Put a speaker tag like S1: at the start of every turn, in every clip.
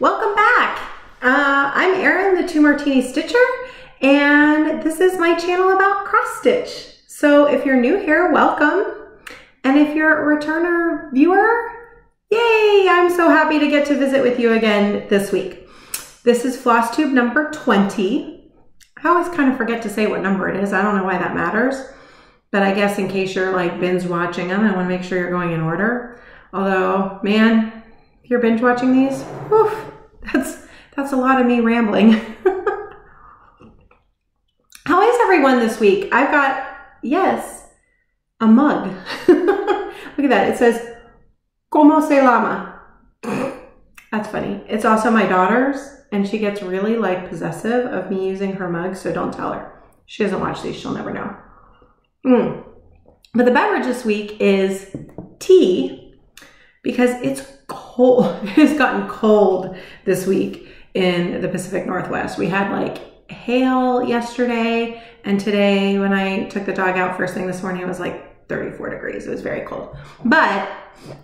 S1: Welcome back. Uh, I'm Erin, the Two Martini Stitcher, and this is my channel about cross stitch. So if you're new here, welcome. And if you're a returner viewer, yay, I'm so happy to get to visit with you again this week. This is floss tube number 20. I always kind of forget to say what number it is. I don't know why that matters. But I guess in case you're like binge watching them, I want to make sure you're going in order. Although, man, if you're binge watching these, whew, that's that's a lot of me rambling. How is everyone this week? I've got yes, a mug. Look at that. It says "Como se llama." That's funny. It's also my daughter's, and she gets really like possessive of me using her mug. So don't tell her. She doesn't watch these. She'll never know. Mm. But the beverage this week is tea because it's cold. It's gotten cold this week in the Pacific Northwest. We had like hail yesterday, and today when I took the dog out first thing this morning, it was like 34 degrees. It was very cold. But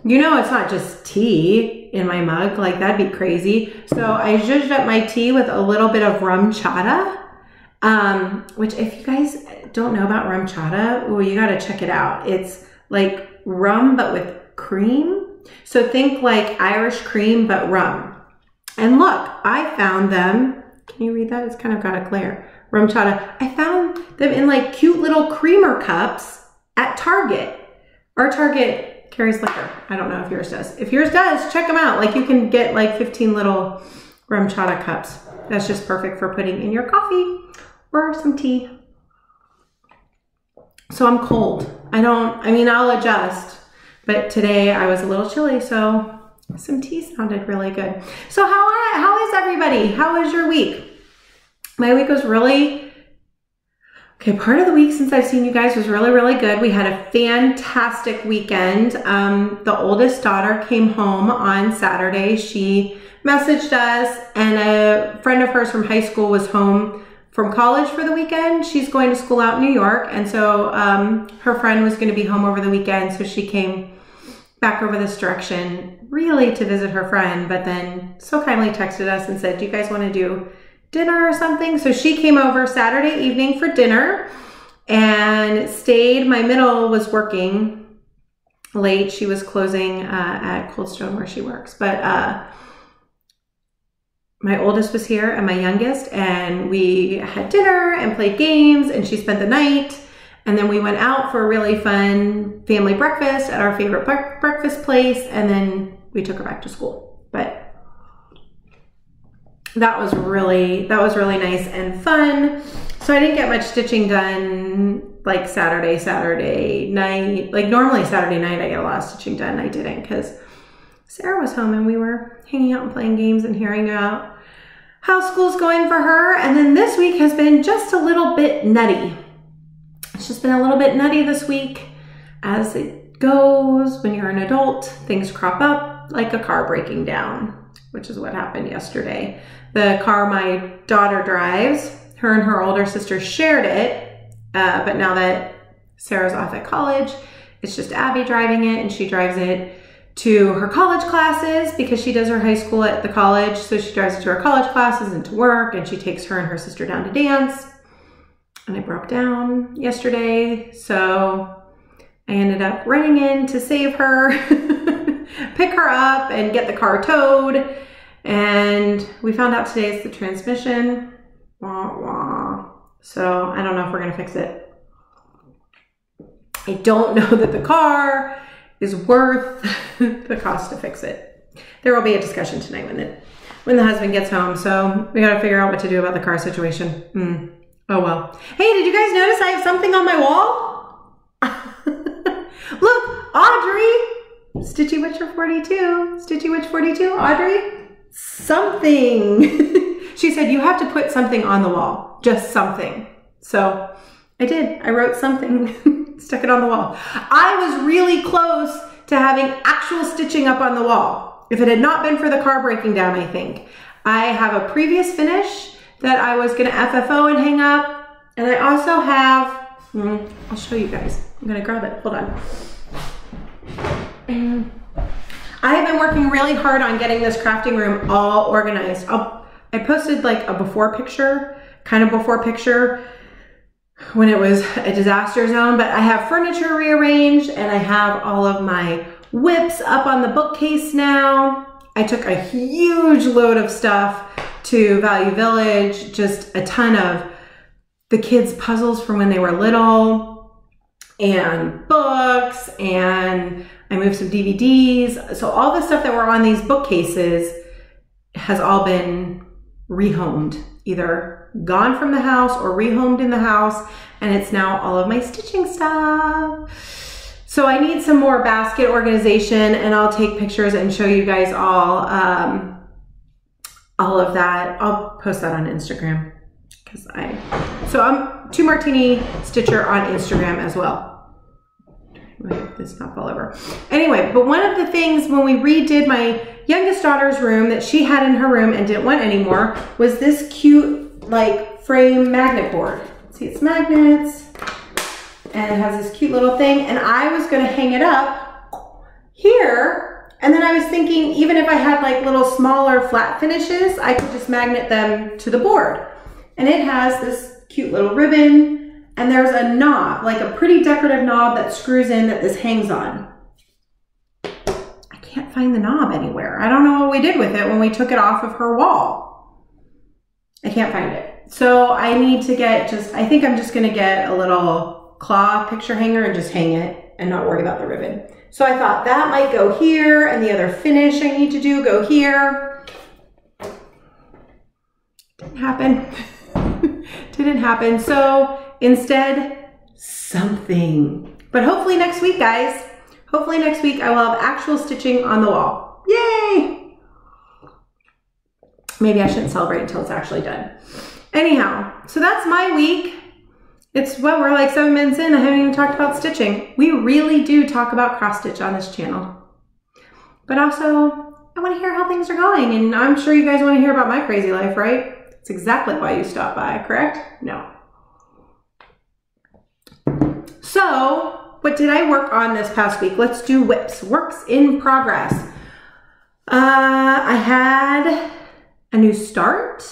S1: you know, it's not just tea in my mug, like that'd be crazy. So I zhuzhed up my tea with a little bit of RumChata, um, which if you guys don't know about RumChata, well, you got to check it out. It's like rum, but with cream. So think like Irish cream, but rum. And look, I found them. Can you read that? It's kind of got a glare. RumChata. I found them in like cute little creamer cups at Target. Our Target carries liquor. I don't know if yours does. If yours does, check them out. Like you can get like 15 little RumChata cups. That's just perfect for putting in your coffee or some tea. So I'm cold. I don't, I mean, I'll adjust, but today I was a little chilly, so some tea sounded really good. So how are, how is everybody? How was your week? My week was really, okay, part of the week since I've seen you guys was really, really good. We had a fantastic weekend. Um, the oldest daughter came home on Saturday. She messaged us and a friend of hers from high school was home from college for the weekend. She's going to school out in New York, and so um, her friend was going to be home over the weekend, so she came back over this direction really to visit her friend, but then so kindly texted us and said, Do you guys want to do dinner or something? So she came over Saturday evening for dinner and stayed. My middle was working late. She was closing uh, at Coldstone where she works, but uh, my oldest was here and my youngest, and we had dinner and played games, and she spent the night. And then we went out for a really fun family breakfast at our favorite bre- breakfast place, and then we took her back to school. But that was really that was really nice and fun. So I didn't get much stitching done like Saturday, Saturday night. Like normally Saturday night I get a lot of stitching done. I didn't because Sarah was home and we were hanging out and playing games and hearing out how school's going for her. And then this week has been just a little bit nutty. It's just been a little bit nutty this week as it goes when you're an adult, things crop up like a car breaking down, which is what happened yesterday. The car my daughter drives, her and her older sister shared it, uh, but now that Sarah's off at college, it's just Abby driving it and she drives it to her college classes because she does her high school at the college. So she drives to her college classes and to work, and she takes her and her sister down to dance. I broke down yesterday, so I ended up running in to save her, pick her up, and get the car towed. And we found out today it's the transmission. Wah, wah. So I don't know if we're gonna fix it. I don't know that the car is worth the cost to fix it. There will be a discussion tonight when the when the husband gets home, so we got to figure out what to do about the car situation. Mm. Oh well. Hey, did you guys notice I have something on my wall? Look, Audrey, Stitchy Witcher 42, Stitchy Witch 42, Audrey, something. she said you have to put something on the wall, just something. So I did. I wrote something, stuck it on the wall. I was really close to having actual stitching up on the wall. If it had not been for the car breaking down, I think. I have a previous finish that I was gonna FFO and hang up. And I also have, hmm, I'll show you guys. I'm gonna grab it, hold on. I have been working really hard on getting this crafting room all organized. I'll, I posted like a before picture, kind of before picture when it was a disaster zone, but I have furniture rearranged and I have all of my whips up on the bookcase now. I took a huge load of stuff to Value Village, just a ton of the kids' puzzles from when they were little and books and I moved some DVDs. So all the stuff that were on these bookcases has all been rehomed, either gone from the house or rehomed in the house. And it's now all of my stitching stuff. So I need some more basket organization and I'll take pictures and show you guys all, um, all of that. I'll post that on Instagram because I, so I'm two martini stitcher on Instagram as well. This not fall over. Anyway, but one of the things when we redid my youngest daughter's room that she had in her room and didn't want anymore was this cute like frame magnet board. See, it's magnets and it has this cute little thing and I was gonna hang it up here and then I was thinking even if I had like little smaller flat finishes, I could just magnet them to the board. And it has this cute little ribbon and there's a knob, like a pretty decorative knob that screws in that this hangs on. I can't find the knob anywhere. I don't know what we did with it when we took it off of her wall. I can't find it. So I need to get just, I think I'm just gonna get a little claw picture hanger and just hang it and not worry about the ribbon. So I thought that might go here and the other finish I need to do go here. Didn't happen. Didn't happen. So Instead, something. But hopefully next week, guys, hopefully next week I will have actual stitching on the wall. Yay! Maybe I shouldn't celebrate until it's actually done. Anyhow, so that's my week. It's what we're like seven minutes in. I haven't even talked about stitching. We really do talk about cross stitch on this channel. But also, I want to hear how things are going, and I'm sure you guys want to hear about my crazy life, right? It's exactly why you stopped by, correct? No. So, what did I work on this past week? Let's do whips. works in progress. Uh, I had a new start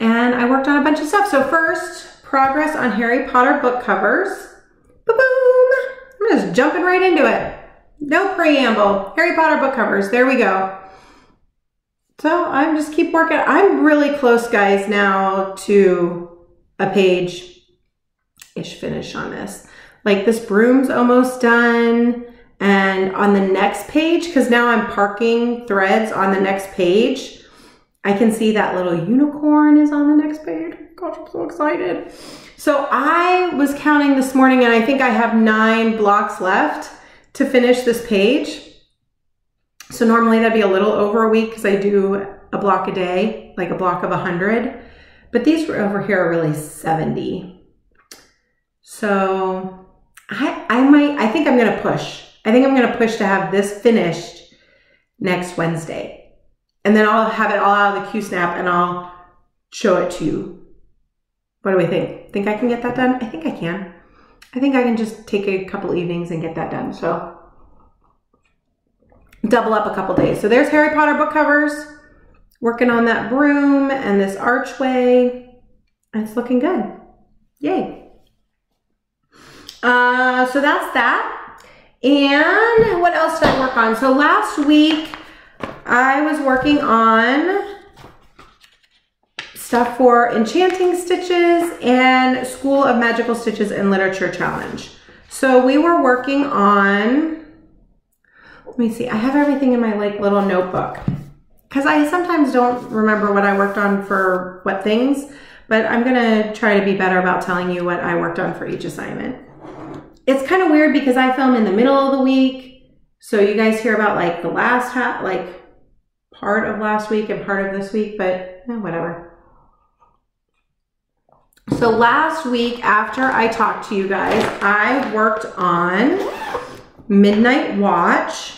S1: and I worked on a bunch of stuff. So first, progress on Harry Potter book covers. Boom! I'm just jumping right into it. No preamble. Harry Potter book covers. There we go. So I'm just keep working. I'm really close, guys, now to a page-ish finish on this like this broom's almost done. And on the next page, because now I'm parking threads on the next page, I can see that little unicorn is on the next page. Gosh, I'm so excited. So I was counting this morning and I think I have nine blocks left to finish this page. So normally that'd be a little over a week because I do a block a day, like a block of 100. But these over here are really 70. So I, I might, I think I'm going to push. I think I'm going to push to have this finished next Wednesday. And then I'll have it all out of the Q-snap and I'll show it to you. What do we think? Think I can get that done? I think I can. I think I can just take a couple evenings and get that done. So double up a couple days. So there's Harry Potter book covers, working on that broom and this archway. and It's looking good. Yay. Uh, so that's that. And what else did I work on? So last week I was working on stuff for Enchanting Stitches and School of Magical Stitches and Literature Challenge. So we were working on, let me see, I have everything in my like little notebook because I sometimes don't remember what I worked on for what things, but I'm gonna try to be better about telling you what I worked on for each assignment it's kind of weird because I film in the middle of the week. So you guys hear about like the last half, like part of last week and part of this week, but eh, whatever. So last week after I talked to you guys, I worked on Midnight Watch.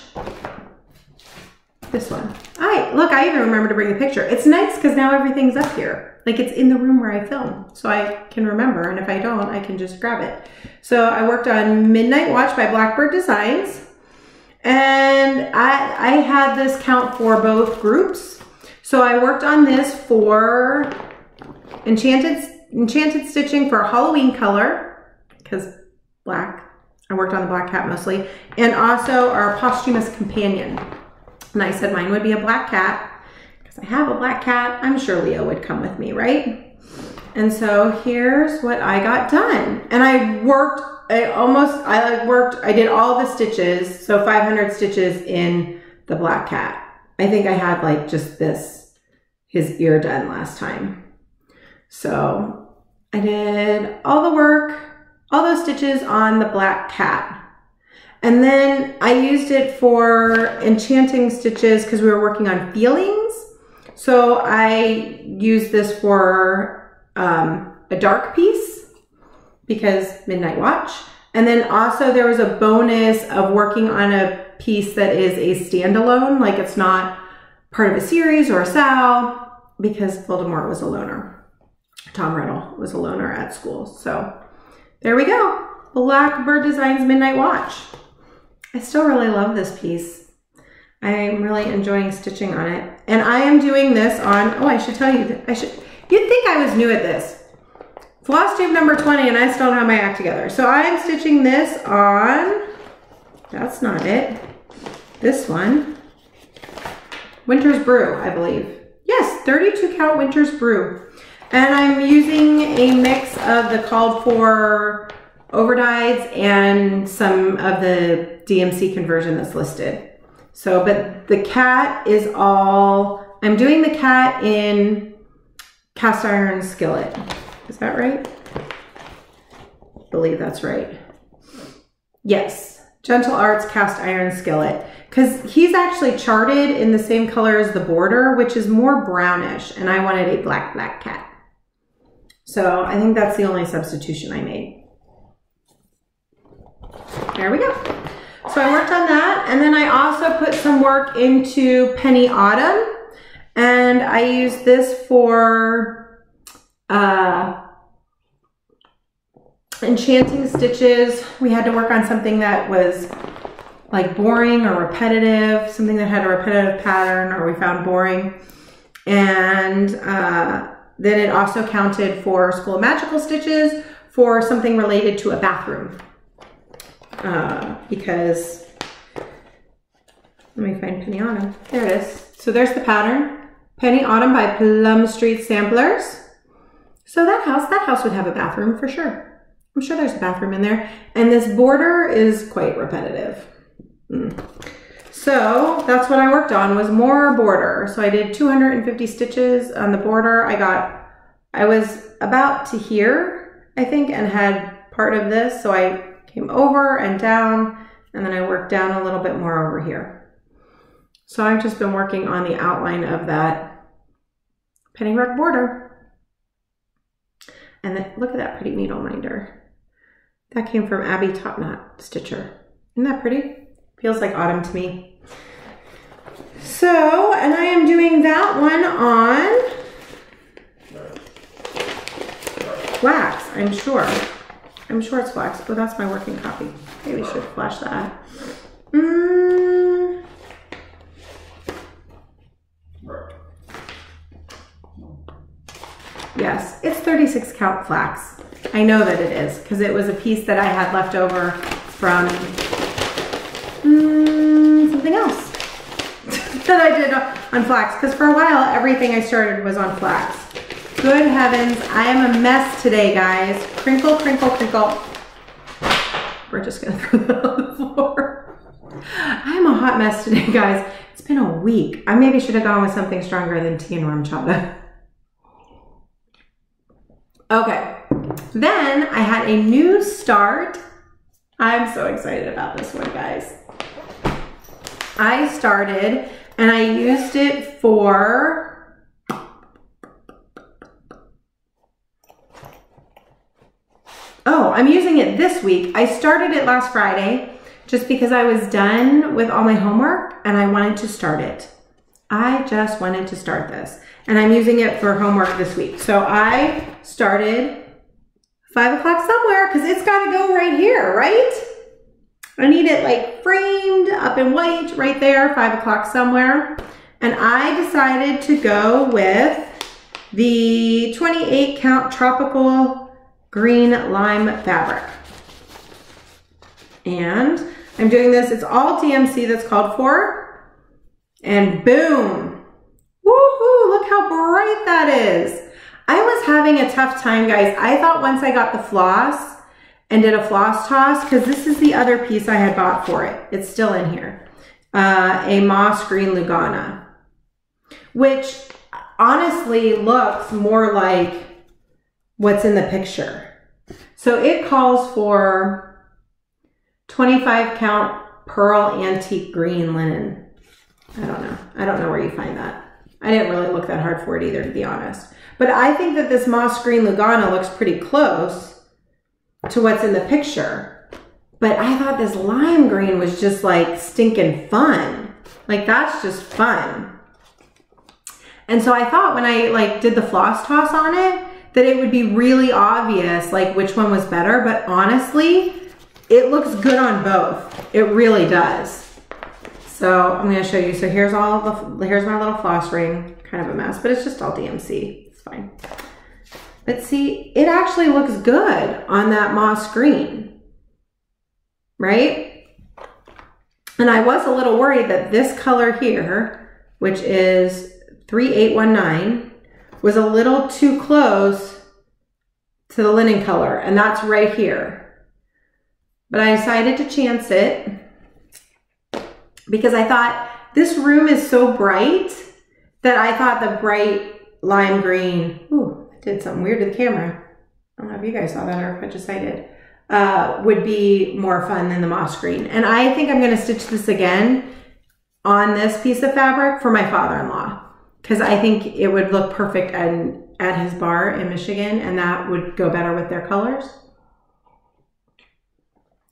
S1: This one. I look, I even remember to bring a picture. It's nice because now everything's up here. Like it's in the room where I film, so I can remember. And if I don't, I can just grab it. So I worked on Midnight Watch by Blackbird Designs. And I, I had this count for both groups. So I worked on this for Enchanted, Enchanted Stitching for Halloween color, because black. I worked on the black cat mostly. And also our Posthumous Companion. And I said mine would be a black cat, because I have a black cat. I'm sure Leo would come with me, right? And so here's what I got done. And I worked, I almost, I worked, I did all the stitches. So 500 stitches in the black cat. I think I had like just this, his ear done last time. So I did all the work, all those stitches on the black cat. And then I used it for enchanting stitches because we were working on feelings. So I used this for um, a dark piece because Midnight Watch. And then also there was a bonus of working on a piece that is a standalone, like it's not part of a series or a SAL because Voldemort was a loner. Tom Riddle was a loner at school. So there we go. Blackbird Designs Midnight Watch. I still really love this piece. I'm really enjoying stitching on it. And I am doing this on, oh, I should tell you, I should, you'd think I was new at this. Floss tube number 20 and I still don't have my act together. So I'm stitching this on, that's not it, this one. Winter's Brew, I believe. Yes, 32 count Winter's Brew. And I'm using a mix of the called for overdyes and some of the DMC conversion that's listed. So, but the cat is all, I'm doing the cat in cast iron skillet. Is that right? I believe that's right. Yes, Gentle Arts cast iron skillet. Because he's actually charted in the same color as the border, which is more brownish, and I wanted a black, black cat. So I think that's the only substitution I made. There we go. So I worked on that, and then I also put some work into Penny Autumn, and I used this for uh, enchanting stitches. We had to work on something that was like boring or repetitive, something that had a repetitive pattern or we found boring. And uh, then it also counted for School of Magical Stitches for something related to a bathroom. Uh, because, let me find Penny Autumn. There it is. So there's the pattern. Penny Autumn by Plum Street Samplers. So that house, that house would have a bathroom for sure. I'm sure there's a bathroom in there. And this border is quite repetitive. Mm. So that's what I worked on was more border. So I did 250 stitches on the border. I got, I was about to here, I think, and had part of this. So I came over and down, and then I worked down a little bit more over here. So I've just been working on the outline of that pennywork border. And then, look at that pretty needle minder. That came from Abby Topknot Stitcher. Isn't that pretty? Feels like autumn to me. So, and I am doing that one on flax, I'm sure. I'm sure it's flax, but that's my working copy. Maybe we should flash that. Mm. Yes, it's 36 count flax. I know that it is because it was a piece that I had left over from mm, something else that I did on flax because for a while everything I started was on flax. Good heavens, I am a mess today, guys. Crinkle, crinkle, crinkle. We're just gonna throw that on the floor. I am a hot mess today, guys. It's been a week. I maybe should have gone with something stronger than tea and RumChata. Okay, then I had a new start. I'm so excited about this one, guys. I started and I used it for Oh, I'm using it this week. I started it last Friday just because I was done with all my homework and I wanted to start it. I just wanted to start this and I'm using it for homework this week. So I started five o'clock somewhere because it's got to go right here, right? I need it like framed up in white right there, five o'clock somewhere. And I decided to go with the 28 count tropical green lime fabric. And I'm doing this, it's all DMC that's called for. And boom, woohoo, look how bright that is. I was having a tough time, guys. I thought once I got the floss and did a floss toss, because this is the other piece I had bought for it. It's still in here. Uh, a moss green Lugana, which honestly looks more like what's in the picture. So it calls for 25 count pearl antique green linen. I don't know. I don't know where you find that. I didn't really look that hard for it either, to be honest. But I think that this moss green Lugana looks pretty close to what's in the picture. But I thought this lime green was just like stinking fun. Like that's just fun. And so I thought when I like did the floss toss on it, that it would be really obvious like which one was better. But honestly, it looks good on both. It really does. So I'm gonna show you. So here's all the, here's my little floss ring, kind of a mess, but it's just all DMC, it's fine. But see, it actually looks good on that moss green, right? And I was a little worried that this color here, which is 3819, was a little too close to the linen color, and that's right here. But I decided to chance it because I thought this room is so bright that I thought the bright lime green, ooh, did something weird to the camera. I don't know if you guys saw that or if I just I did, uh, would be more fun than the moss green. And I think I'm gonna stitch this again on this piece of fabric for my father-in-law because I think it would look perfect at, at his bar in Michigan and that would go better with their colors.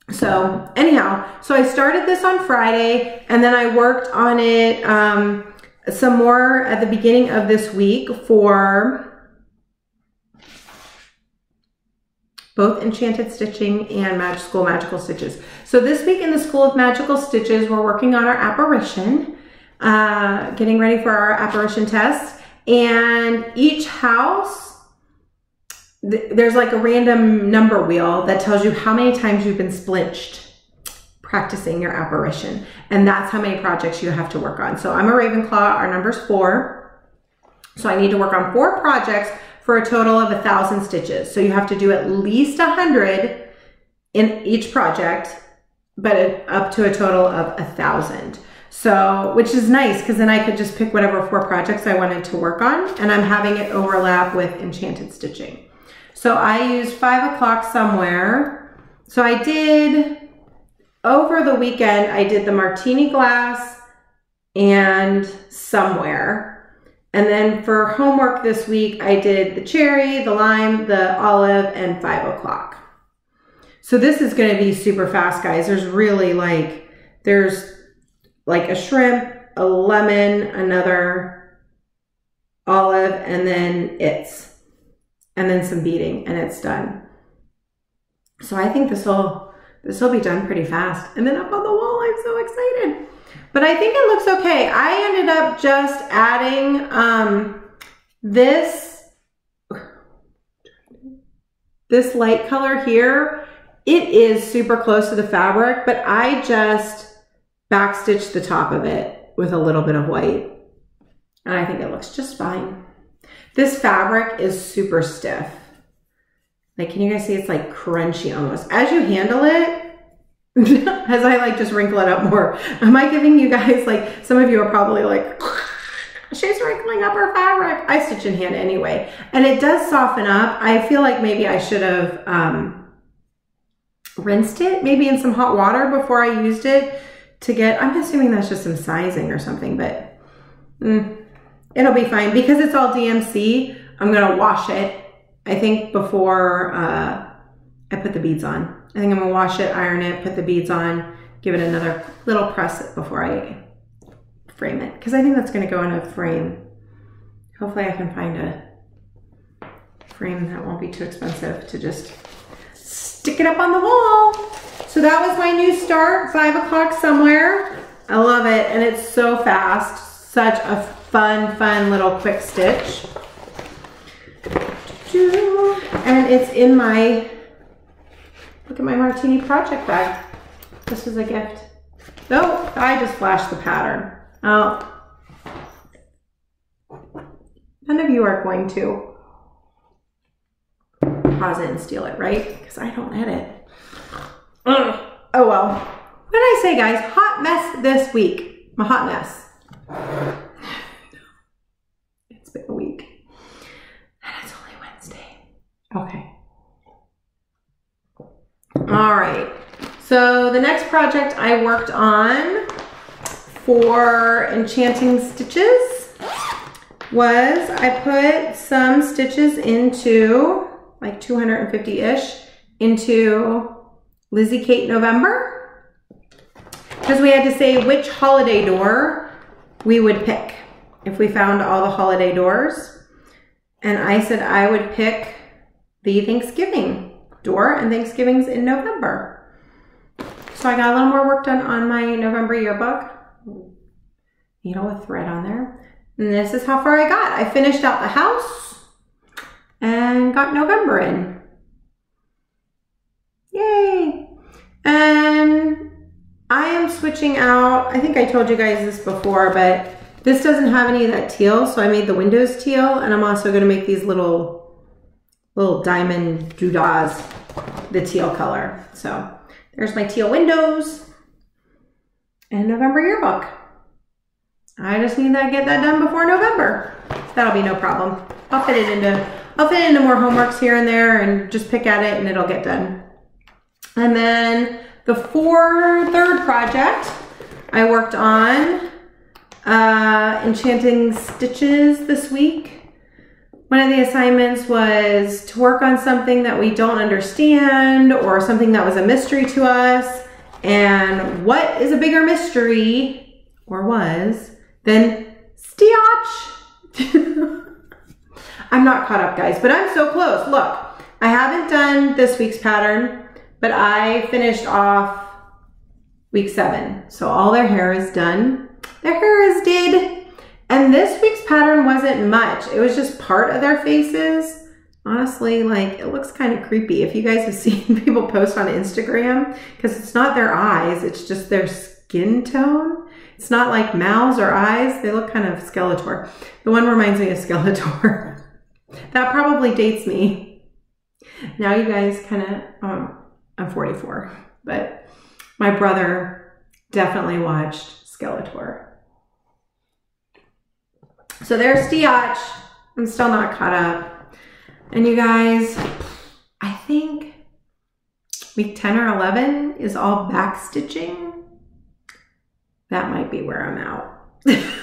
S1: So anyhow, so I started this on Friday and then I worked on it um, some more at the beginning of this week for both Enchanted Stitching and Mag School Magical Stitches. So this week in the School of Magical Stitches, we're working on our apparition, uh, getting ready for our apparition test. And each house there's like a random number wheel that tells you how many times you've been splinched practicing your apparition. And that's how many projects you have to work on. So I'm a Ravenclaw, our number's four. So I need to work on four projects for a total of a thousand stitches. So you have to do at least a hundred in each project, but up to a total of a thousand. So, which is nice because then I could just pick whatever four projects I wanted to work on and I'm having it overlap with enchanted stitching. So I used five o'clock somewhere. So I did, over the weekend, I did the martini glass and somewhere. And then for homework this week, I did the cherry, the lime, the olive, and five o'clock. So this is gonna be super fast, guys. There's really like, there's like a shrimp, a lemon, another olive, and then it's and then some beading and it's done. So I think this will this will be done pretty fast. And then up on the wall, I'm so excited. But I think it looks okay. I ended up just adding um, this, this light color here. It is super close to the fabric, but I just backstitched the top of it with a little bit of white. And I think it looks just fine. This fabric is super stiff. Like, can you guys see it's like crunchy almost. As you handle it, as I like just wrinkle it up more, am I giving you guys like, some of you are probably like, she's wrinkling up her fabric. I stitch in hand anyway. And it does soften up. I feel like maybe I should have um, rinsed it maybe in some hot water before I used it to get, I'm assuming that's just some sizing or something, but mm, It'll be fine because it's all DMC. I'm gonna wash it. I think before uh, I put the beads on. I think I'm gonna wash it, iron it, put the beads on, give it another little press before I frame it. Cause I think that's gonna go in a frame. Hopefully I can find a frame that won't be too expensive to just stick it up on the wall. So that was my new start, five o'clock somewhere. I love it, and it's so fast. Such a fun, fun little quick stitch. And it's in my, look at my Martini project bag. This was a gift. Oh, I just flashed the pattern. Oh. None of you are going to pause it and steal it, right? Because I don't edit. Ugh. Oh well. What did I say, guys? Hot mess this week. My hot mess. It's been a week. And it's only Wednesday. Okay. All right. So the next project I worked on for enchanting stitches was I put some stitches into like 250-ish into Lizzie Kate November because we had to say which holiday door we would pick if we found all the holiday doors. And I said I would pick the Thanksgiving door and Thanksgiving's in November. So I got a little more work done on my November yearbook. Needle with thread on there. And this is how far I got. I finished out the house and got November in. Yay! And I am switching out, I think I told you guys this before, but this doesn't have any of that teal, so I made the windows teal, and I'm also gonna make these little, little diamond doodads, the teal color. So there's my teal windows and November yearbook. I just need to get that done before November. That'll be no problem. I'll fit it into, I'll fit into more homeworks here and there and just pick at it and it'll get done. And then the four third project I worked on uh, enchanting stitches this week. One of the assignments was to work on something that we don't understand or something that was a mystery to us. And what is a bigger mystery, or was, than Steotch? I'm not caught up, guys, but I'm so close. Look, I haven't done this week's pattern, but I finished off week seven. So all their hair is done. Their hair is did. And this week's pattern wasn't much. It was just part of their faces. Honestly, like it looks kind of creepy. If you guys have seen people post on Instagram, because it's not their eyes, it's just their skin tone. It's not like mouths or eyes. They look kind of Skeletor. The one reminds me of Skeletor. that probably dates me. Now you guys kind of, um, I'm 44, but my brother definitely watched Skeletor. So there's Steotch. I'm still not caught up. And you guys, I think week 10 or 11 is all back stitching. That might be where I'm out. if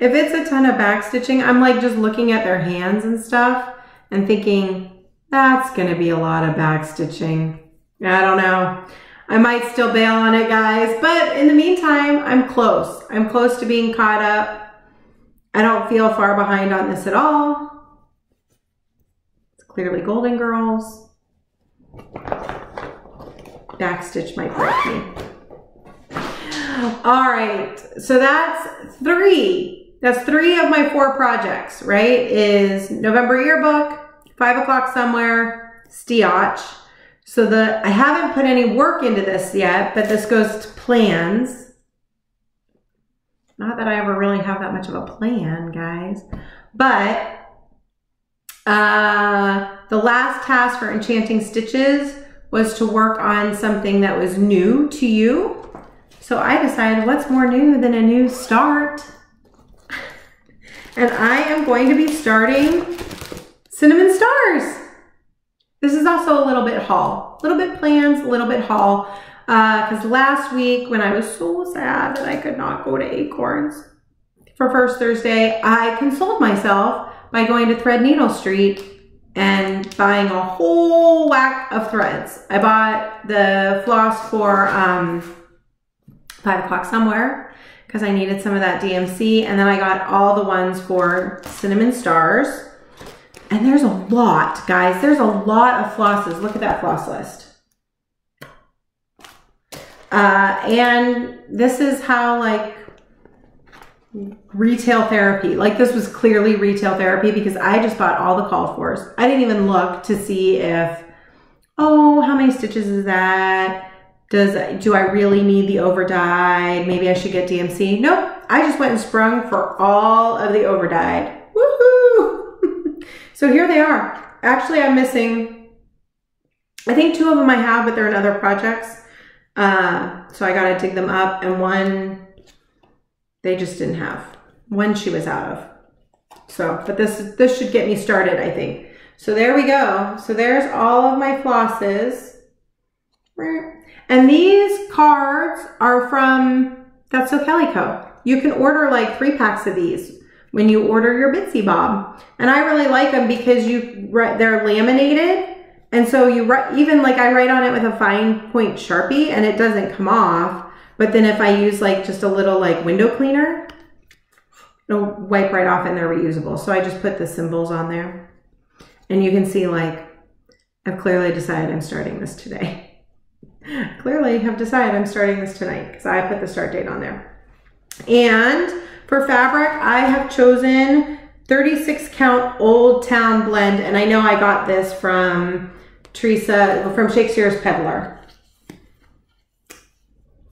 S1: it's a ton of back stitching, I'm like just looking at their hands and stuff and thinking, that's going to be a lot of back stitching. I don't know. I might still bail on it, guys. But in the meantime, I'm close. I'm close to being caught up. I don't feel far behind on this at all. It's clearly Golden Girls. Backstitch might break me. All right, so that's three. That's three of my four projects, right? Is November yearbook, five o'clock somewhere, Steotch. So the I haven't put any work into this yet, but this goes to plans. Not that I ever really have that much of a plan, guys. But uh, the last task for Enchanting Stitches was to work on something that was new to you. So I decided what's more new than a new start? and I am going to be starting Cinnamon Stars. This is also a little bit haul, a little bit plans, a little bit haul. Because uh, last week when I was so sad that I could not go to Acorns for First Thursday, I consoled myself by going to Threadneedle Street and buying a whole whack of threads. I bought the floss for um, 5 o'clock somewhere because I needed some of that DMC. And then I got all the ones for Cinnamon Stars. And there's a lot, guys. There's a lot of flosses. Look at that floss list. Uh, and this is how like retail therapy, like this was clearly retail therapy because I just bought all the call fors. I didn't even look to see if, oh, how many stitches is that? Does, do I really need the over dyed? Maybe I should get DMC. Nope. I just went and sprung for all of the over dyed. Woohoo! So here they are. Actually, I'm missing, I think two of them I have, but they're in other projects. Uh, so I got to dig them up and one they just didn't have. One she was out of. So, but this, this should get me started, I think. So there we go. So there's all of my flosses. And these cards are from That's So Kelly Co. You can order like three packs of these when you order your Bitzy Bob. And I really like them because you they're laminated. And so you write, even like I write on it with a fine point Sharpie and it doesn't come off. But then if I use like just a little like window cleaner, it'll wipe right off and they're reusable. So I just put the symbols on there. And you can see like, I've clearly decided I'm starting this today. clearly have decided I'm starting this tonight because I put the start date on there. And for fabric, I have chosen 36 count Old Town Blend. And I know I got this from Teresa, from Shakespeare's Peddler.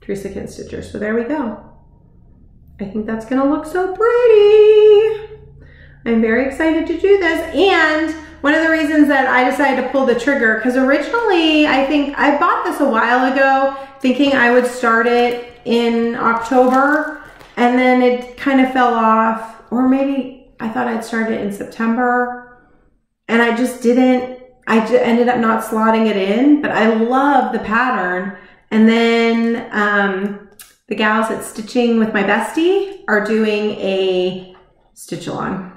S1: Teresa Kin Stitcher. So there we go. I think that's gonna look so pretty. I'm very excited to do this. And one of the reasons that I decided to pull the trigger, because originally I think I bought this a while ago thinking I would start it in October and then it kind of fell off or maybe I thought I'd start it in September and I just didn't, I just ended up not slotting it in, but I love the pattern and then um, the gals at Stitching with my bestie are doing a stitch along.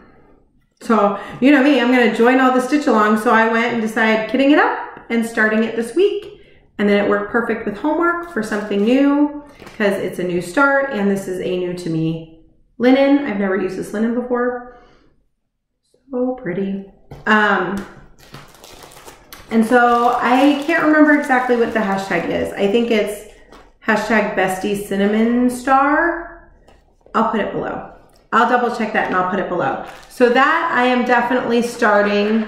S1: So, you know me, I'm going to join all the stitch along. So I went and decided kitting it up and starting it this week. And then it worked perfect with homework for something new because it's a new start and this is a new to me linen. I've never used this linen before. So pretty. Um, and so I can't remember exactly what the hashtag is. I think it's hashtag bestie cinnamon star. I'll put it below. I'll double check that and I'll put it below. So that I am definitely starting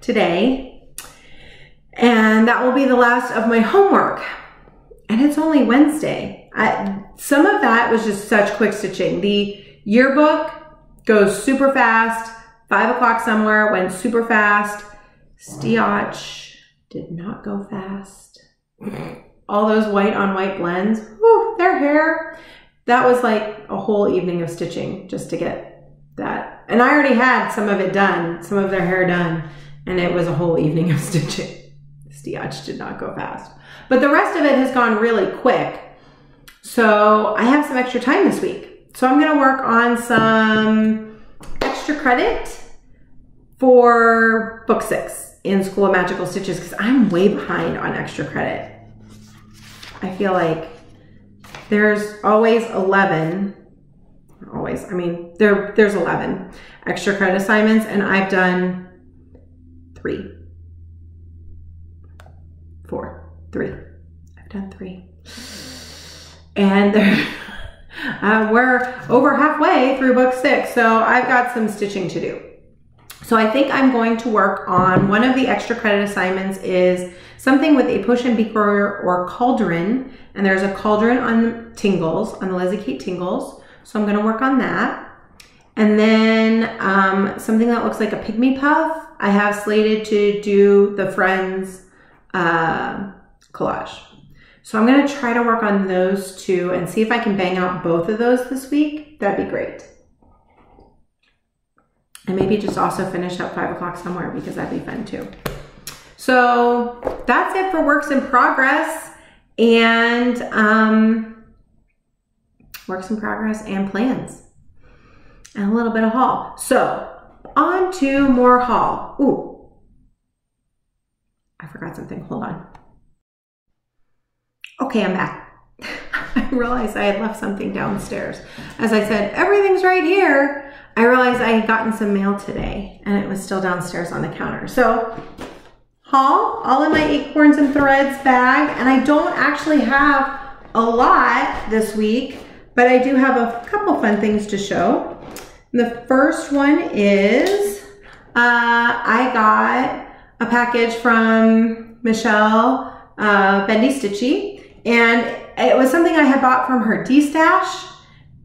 S1: today. And that will be the last of my homework. And it's only Wednesday. I, some of that was just such quick stitching. The yearbook goes super fast. Five o'clock somewhere went super fast. Steotch did not go fast. All those white on white blends, whew, their hair. That was like a whole evening of stitching just to get that. And I already had some of it done, some of their hair done, and it was a whole evening of stitching. Steotch did not go fast. But the rest of it has gone really quick. So I have some extra time this week. So I'm gonna work on some extra credit for book six in School of Magical Stitches because I'm way behind on extra credit. I feel like there's always 11, always, I mean, there there's 11 extra credit assignments and I've done three, four, three. I've done three. And uh, we're over halfway through book six, so I've got some stitching to do. So I think I'm going to work on one of the extra credit assignments is something with a potion beaker or cauldron. And there's a cauldron on Tingles, on the Leslie Kate Tingles. So I'm gonna work on that. And then um, something that looks like a pygmy puff. I have slated to do the Friends uh, collage. So I'm gonna try to work on those two and see if I can bang out both of those this week. That'd be great. And maybe just also finish up five o'clock somewhere because that'd be fun too. So that's it for works in progress and um, works in progress and plans and a little bit of haul. So on to more haul. Ooh, I forgot something. Hold on. Okay, I'm back. I realized I had left something downstairs. As I said, everything's right here. I realized I had gotten some mail today and it was still downstairs on the counter. So haul, all in my acorns and threads bag. And I don't actually have a lot this week, but I do have a couple fun things to show. The first one is uh, I got a package from Michelle uh, Bendy Stitchy, and it was something I had bought from her D-Stash,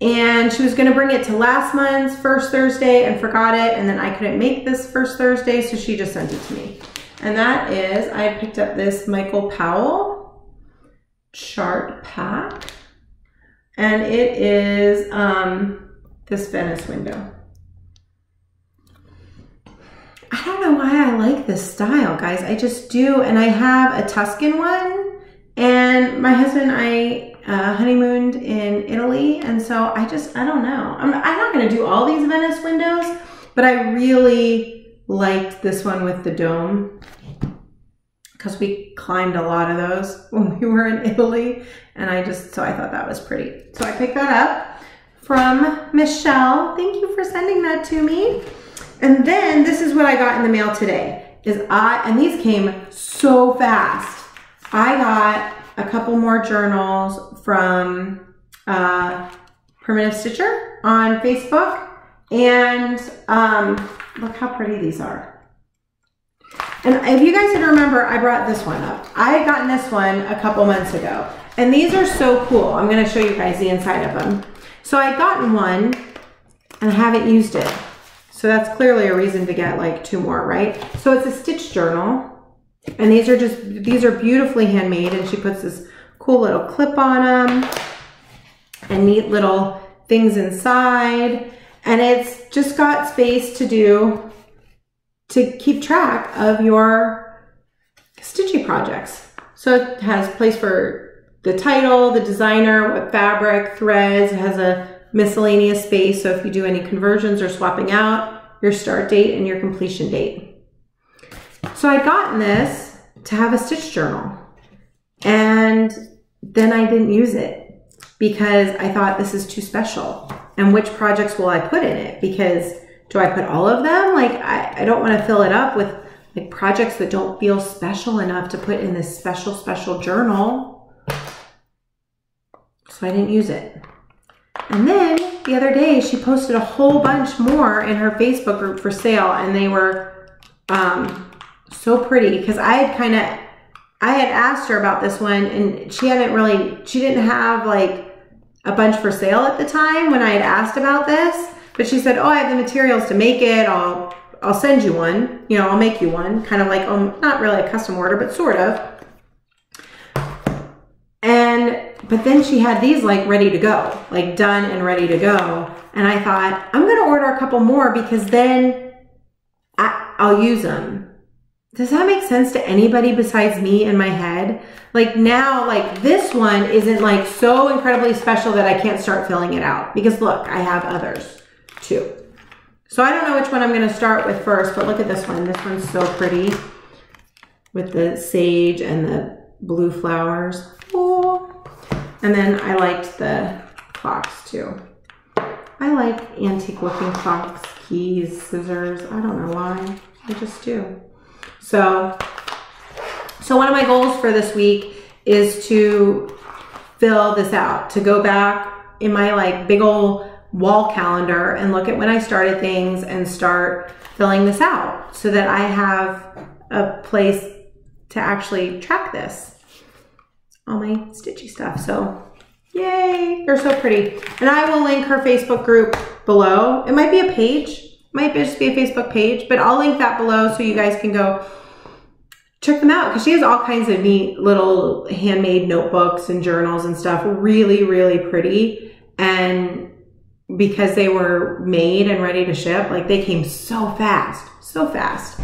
S1: and she was gonna bring it to last month's first Thursday and forgot it, and then I couldn't make this first Thursday, so she just sent it to me. And that is, I picked up this Michael Powell chart pack, and it is um, this Venice window. I don't know why I like this style, guys. I just do. And I have a Tuscan one. And my husband and I uh, honeymooned in Italy. And so I just, I don't know. I'm, I'm not going to do all these Venice windows, but I really liked this one with the dome because we climbed a lot of those when we were in Italy. And I just, so I thought that was pretty. So I picked that up from Michelle. Thank you for sending that to me. And then this is what I got in the mail today. Is I and these came so fast. I got a couple more journals from uh, Primitive Stitcher on Facebook. And um, look how pretty these are. And if you guys can remember, I brought this one up. I had gotten this one a couple months ago. And these are so cool. I'm gonna show you guys the inside of them. So I gotten one and I haven't used it. So that's clearly a reason to get like two more, right? So it's a stitch journal. And these are just, these are beautifully handmade. And she puts this cool little clip on them and neat little things inside. And it's just got space to do, to keep track of your stitchy projects. So it has place for the title, the designer, what fabric, threads. It has a miscellaneous space. So if you do any conversions or swapping out, your start date and your completion date. So I'd gotten this to have a stitch journal and then I didn't use it because I thought this is too special. And which projects will I put in it? Because do I put all of them? Like I, I don't want to fill it up with like projects that don't feel special enough to put in this special, special journal. So I didn't use it. And then the other day, she posted a whole bunch more in her Facebook group for sale, and they were um, so pretty because I had kind of, I had asked her about this one, and she hadn't really, she didn't have like a bunch for sale at the time when I had asked about this. But she said, "Oh, I have the materials to make it. I'll, I'll send you one. You know, I'll make you one. Kind of like, um, not really a custom order, but sort of." But then she had these like ready to go, like done and ready to go. And I thought, I'm going to order a couple more because then I, I'll use them. Does that make sense to anybody besides me in my head? Like now, like this one isn't like so incredibly special that I can't start filling it out because look, I have others too. So I don't know which one I'm going to start with first, but look at this one. This one's so pretty with the sage and the blue flowers. And then I liked the clocks too. I like antique looking clocks, keys, scissors. I don't know why. I just do. So, so one of my goals for this week is to fill this out, to go back in my like big old wall calendar and look at when I started things and start filling this out so that I have a place to actually track this all my stitchy stuff. So yay, they're so pretty. And I will link her Facebook group below. It might be a page, might just be a Facebook page, but I'll link that below so you guys can go check them out because she has all kinds of neat little handmade notebooks and journals and stuff. Really, really pretty. And because they were made and ready to ship, like they came so fast, so fast.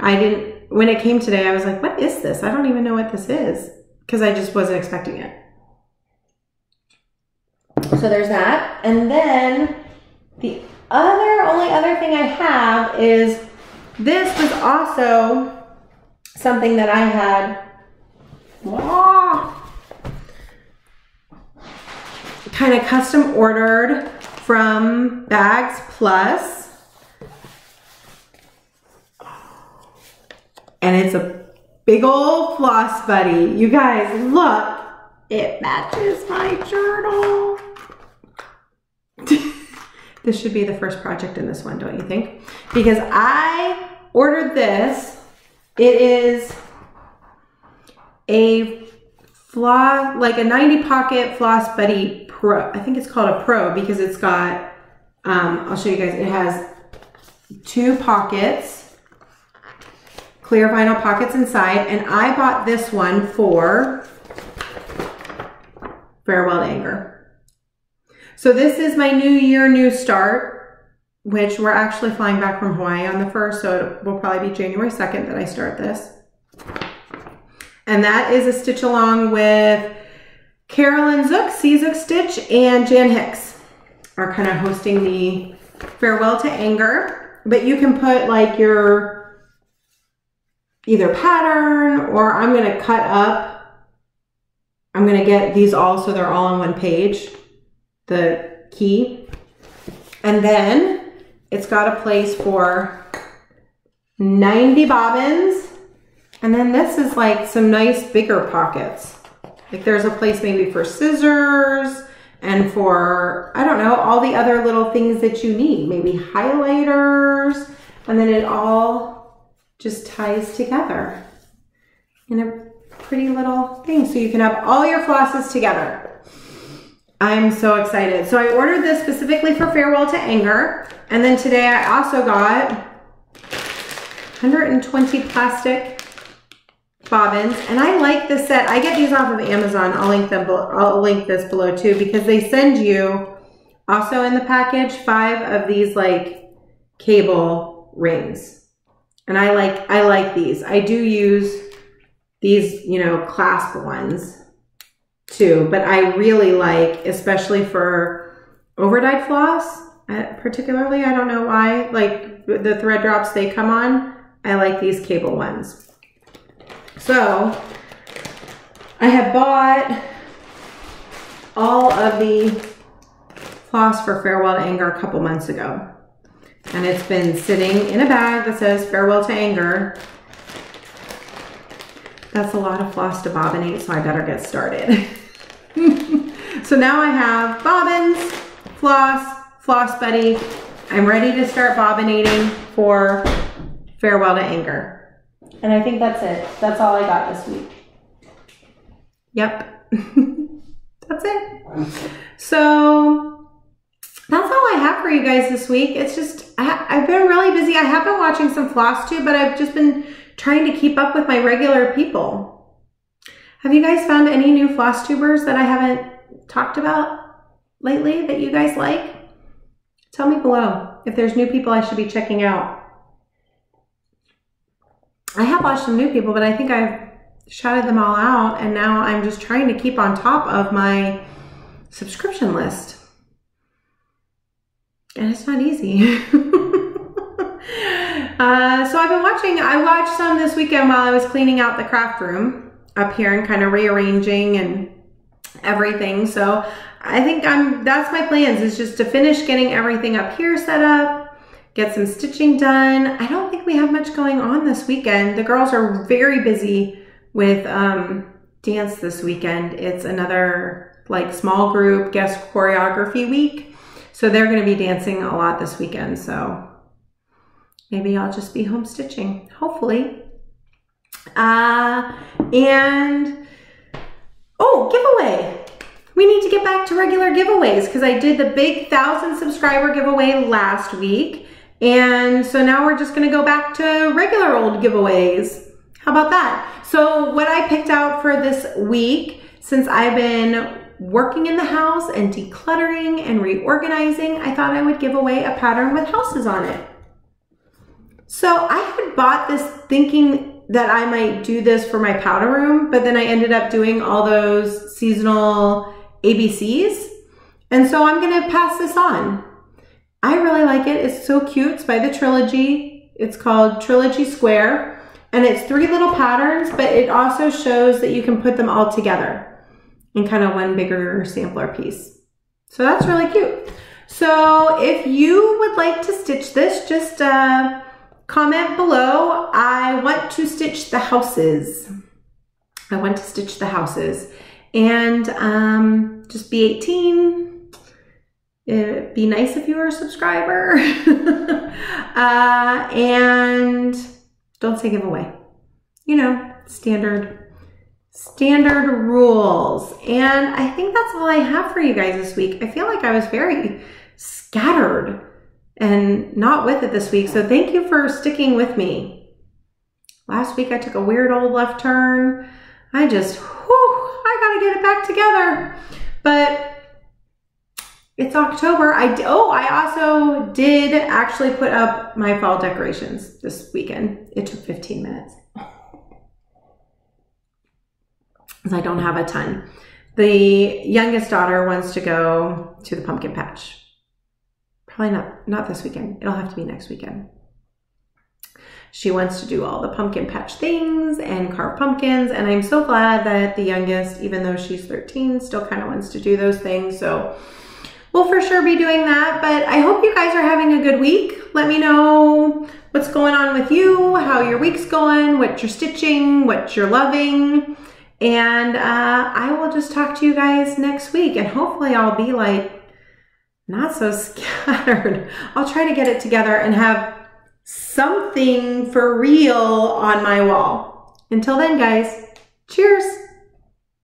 S1: I didn't, when it came today, I was like, what is this? I don't even know what this is because I just wasn't expecting it. So there's that. And then the other, only other thing I have is this was also something that I had kind of custom ordered from Bags Plus. And it's a big old floss buddy. You guys, look. It matches my journal. this should be the first project in this one, don't you think? Because I ordered this. It is a floss, like a 90 pocket floss buddy pro. I think it's called a pro because it's got, um, I'll show you guys, it has two pockets, clear vinyl pockets inside. And I bought this one for Farewell to Anger. So this is my new year, new start, which we're actually flying back from Hawaii on the 1st, so it will probably be January 2nd that I start this. And that is a stitch along with Carolyn Zook, C Zook Stitch, and Jan Hicks are kind of hosting the Farewell to Anger. But you can put like your either pattern or I'm going to cut up. I'm going to get these all so they're all on one page, the key. And then it's got a place for 90 bobbins and then this is like some nice bigger pockets. Like there's a place maybe for scissors and for, I don't know, all the other little things that you need. Maybe highlighters. And then it all just ties together in a pretty little thing. So you can have all your flosses together. I'm so excited. So I ordered this specifically for Farewell to Anger. And then today I also got 120 plastic bobbins and I like this set. I get these off of Amazon. I'll link them. I'll link this below too because they send you also in the package five of these like cable rings. And I like I like these. I do use these, you know, clasp ones too, but I really like especially for overdyed floss, uh, particularly, I don't know why, like the thread drops they come on, I like these cable ones. So I have bought all of the floss for Farewell to Anger a couple months ago. And it's been sitting in a bag that says Farewell to Anger. That's a lot of floss to bobbinate, so I better get started. so now I have bobbins, floss, floss buddy. I'm ready to start bobbinating for Farewell to Anger. And I think that's it. That's all I got this week. Yep. that's it. So that's all I have for you guys this week. It's just, I, have been really busy. I have been watching some floss too, but I've just been trying to keep up with my regular people. Have you guys found any new floss tubers that I haven't talked about lately that you guys like? Tell me below if there's new people I should be checking out. I have watched some new people, but I think I've shouted them all out and now I'm just trying to keep on top of my subscription list. And it's not easy. uh, so I've been watching, I watched some this weekend while I was cleaning out the craft room up here and kind of rearranging and everything. So I think I'm, that's my plans is just to finish getting everything up here set up get some stitching done. I don't think we have much going on this weekend. The girls are very busy with um, dance this weekend. It's another like small group guest choreography week. So they're going to be dancing a lot this weekend. So maybe I'll just be home stitching, hopefully. Uh, and, oh, giveaway. We need to get back to regular giveaways because I did the big thousand subscriber giveaway last week. And so now we're just gonna go back to regular old giveaways. How about that? So what I picked out for this week, since I've been working in the house and decluttering and reorganizing, I thought I would give away a pattern with houses on it. So I had bought this thinking that I might do this for my powder room, but then I ended up doing all those seasonal ABCs. And so I'm gonna pass this on. I really like it. It's so cute. It's by the Trilogy. It's called Trilogy Square. And it's three little patterns, but it also shows that you can put them all together in kind of one bigger sampler piece. So that's really cute. So if you would like to stitch this, just uh, comment below. I want to stitch the houses. I want to stitch the houses and um, just be 18. It'd be nice if you were a subscriber. uh, and don't say giveaway. You know, standard standard rules. And I think that's all I have for you guys this week. I feel like I was very scattered and not with it this week. So thank you for sticking with me. Last week I took a weird old left turn. I just, whew, I gotta get it back together. But it's October. I oh, I also did actually put up my fall decorations this weekend. It took 15 minutes. I don't have a ton. The youngest daughter wants to go to the pumpkin patch. Probably not not this weekend. It'll have to be next weekend. She wants to do all the pumpkin patch things and carve pumpkins, and I'm so glad that the youngest, even though she's 13, still kind of wants to do those things. So we'll for sure be doing that. But I hope you guys are having a good week. Let me know what's going on with you, how your week's going, what you're stitching, what you're loving. And uh, I will just talk to you guys next week. And hopefully, I'll be like not so scattered. I'll try to get it together and have something for real on my wall. Until then, guys, cheers.